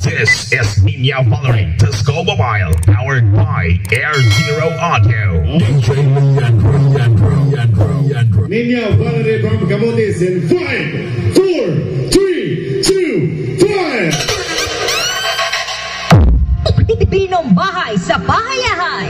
This is Niña Vhalery Disco Mobile, powered by Air Zero Audio. DJ Leandro, Leandro, Leandro, Leandro. Niña Vhalery from Camotes in five, four, three, two, one. Binombahay sa Pahayahay,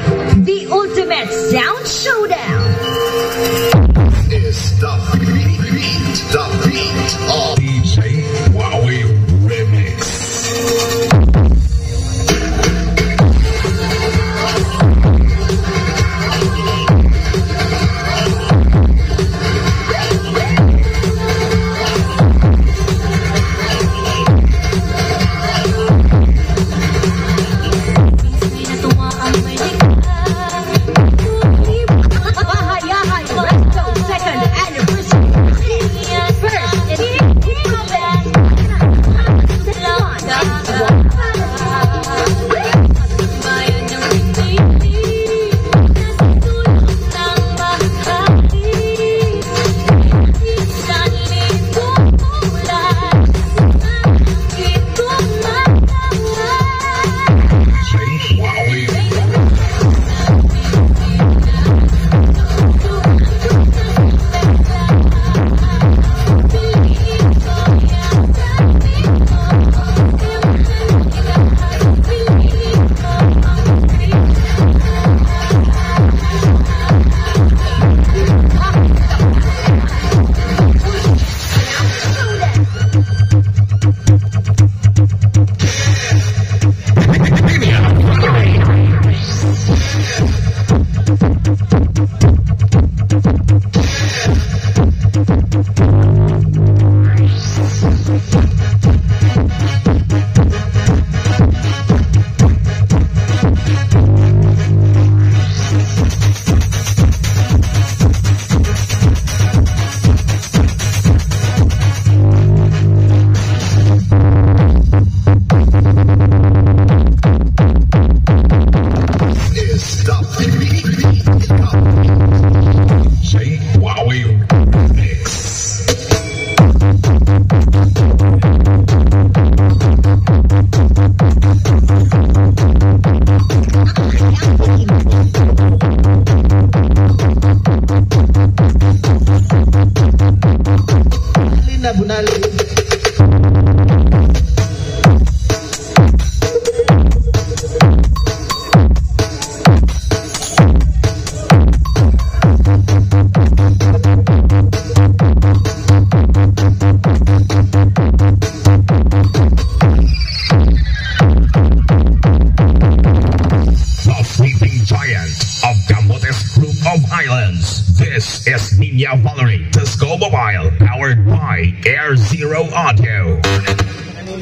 Islands. This is Niña Vhalery Disco Mobile, powered by Air Zero Audio.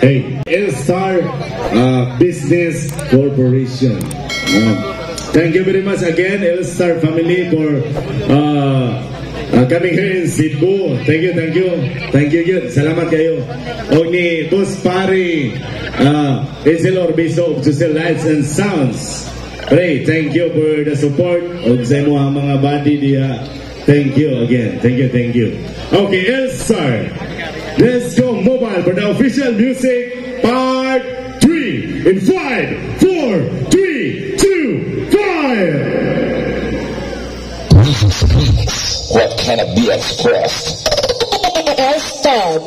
Hey, Elstar uh, Business Corporation. Uh, thank you very much again, Elstar family, for uh, uh, coming here in Cebu. Thank you, thank you. Thank you, yun. Salamat kayo. O ni Boss Pari, uh, Hazel Orbiso of Social Lights and Sounds. Pray, thank you for the support. O sa imo ang mga body diha. Thank you again. Thank you, thank you. Okay, yes, sir. Let's go mobile for the official music part three in five, four, three, two, five. What cannot be expressed? Star,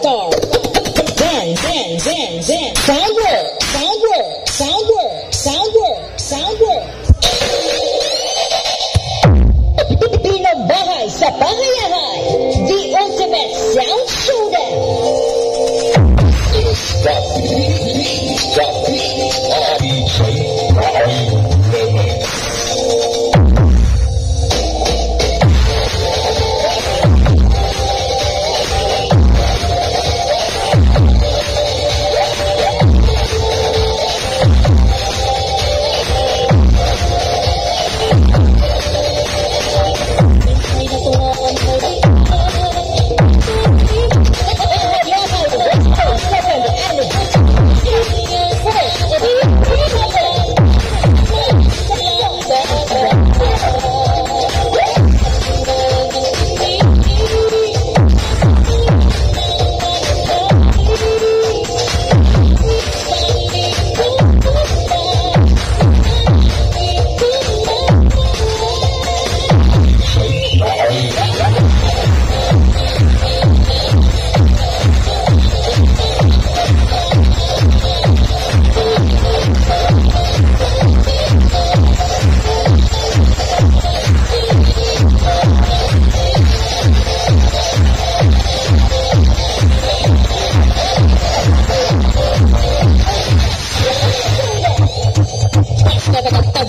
beat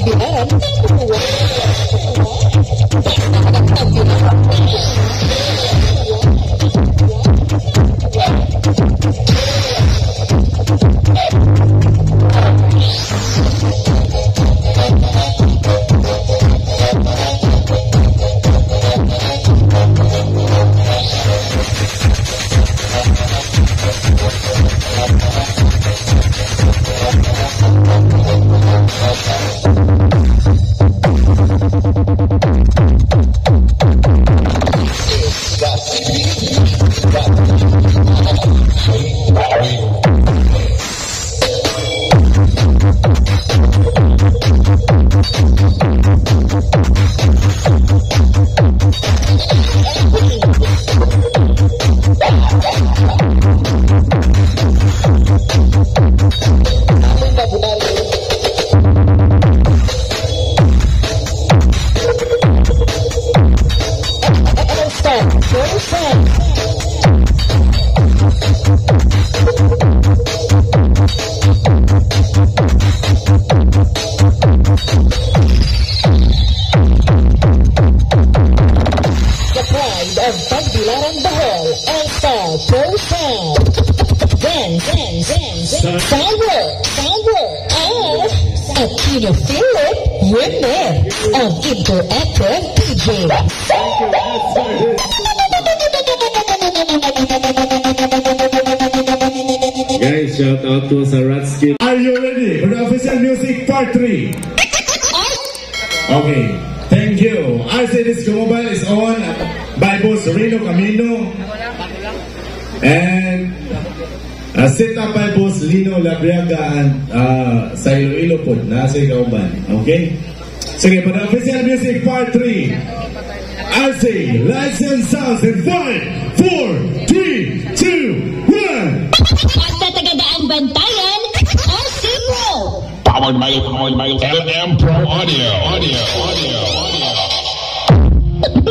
the end. All-Star Pro Sound. The pride of Tagbilaran Bohol, All-Star Pro Sound. Then, then, Soundwork, Soundwork, and Aquino Philip, remix of Interactive DJ. Guys, shout out to Saratsky. Are you ready for the official music part 3? Okay, thank you. I say this mobile is on by boss Reno Camino and uh, set up by boss Lino Labriaga and uh, sa Iloilo po, nasa Kauban. Okay? Sige, for the official music part 3, I say lights and sounds in 5, 4, 3, 2, 1. At tatagadaang bantayan, RC Pro. Powered by, powered by LM Pro Audio. Audio. Audio.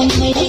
Pahayahay